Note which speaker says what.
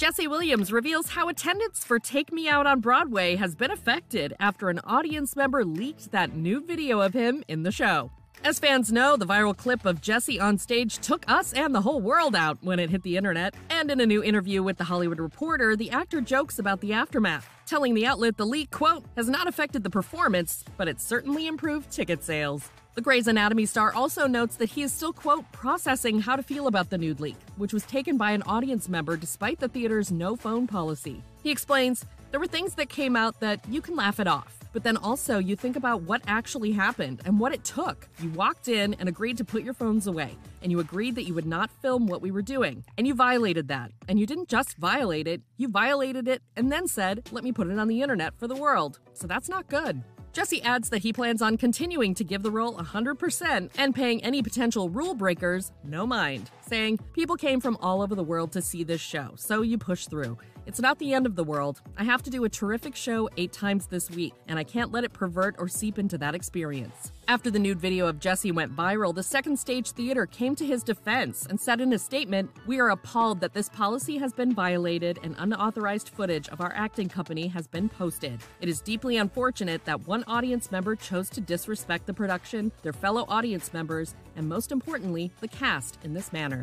Speaker 1: Jesse Williams reveals how attendance for Take Me Out on Broadway has been affected after an audience member leaked that new video of him in the show. As fans know, the viral clip of Jesse on stage took us and the whole world out when it hit the internet. And in a new interview with The Hollywood Reporter, the actor jokes about the aftermath, telling the outlet the leak, quote, has not affected the performance, but it certainly improved ticket sales. The Grey's Anatomy star also notes that he is still, quote, processing how to feel about the nude leak, which was taken by an audience member despite the theater's no phone policy. He explains, there were things that came out that you can laugh it off. But then also, you think about what actually happened and what it took. You walked in and agreed to put your phones away, and you agreed that you would not film what we were doing. And you violated that. And you didn't just violate it, you violated it and then said, let me put it on the internet for the world. So that's not good. Jesse adds that he plans on continuing to give the role 100% and paying any potential rule breakers no mind, saying, People came from all over the world to see this show, so you push through. It's not the end of the world. I have to do a terrific show eight times this week, and I can't let it pervert or seep into that experience. After the nude video of Jesse went viral, the Second Stage Theater came to his defense and said in a statement, We are appalled that this policy has been violated and unauthorized footage of our acting company has been posted. It is deeply unfortunate that one audience member chose to disrespect the production, their fellow audience members, and most importantly, the cast in this manner.